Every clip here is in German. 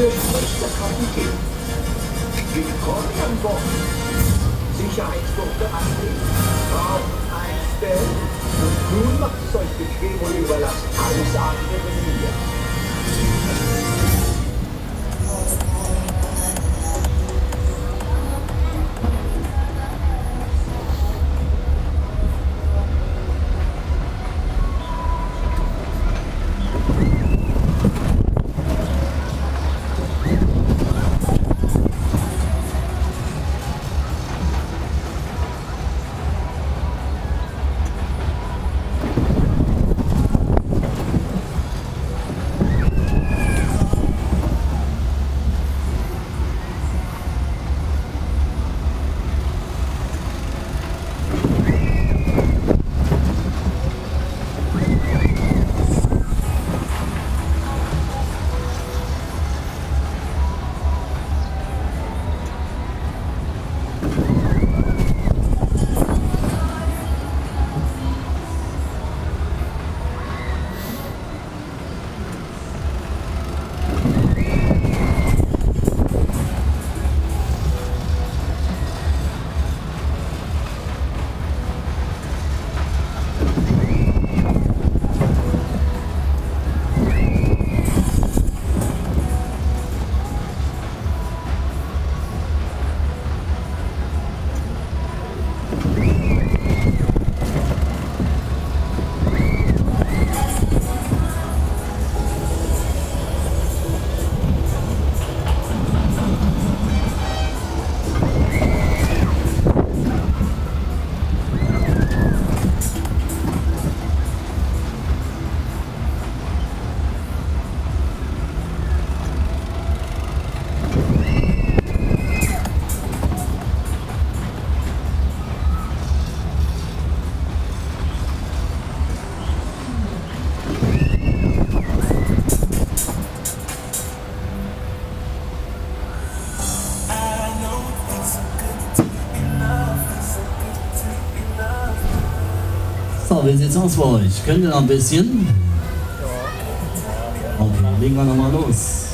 Der Kapitän. Willkommen an Bord. Sicherheitsgurte anlegen, Rauchen einstellen und nun macht es euch bequem So, wie sieht's aus bei euch? Könnt ihr noch ein bisschen? Okay, legen wir nochmal los.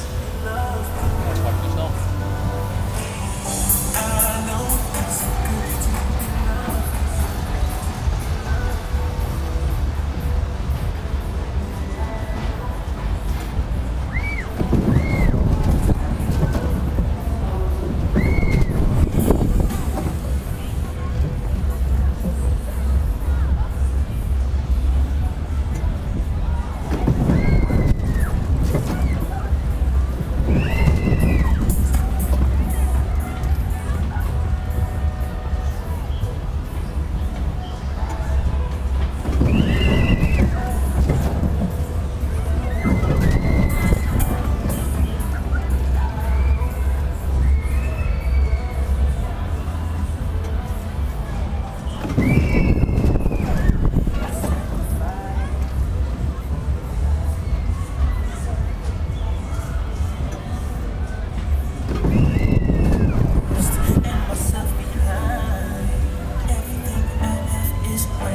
Please.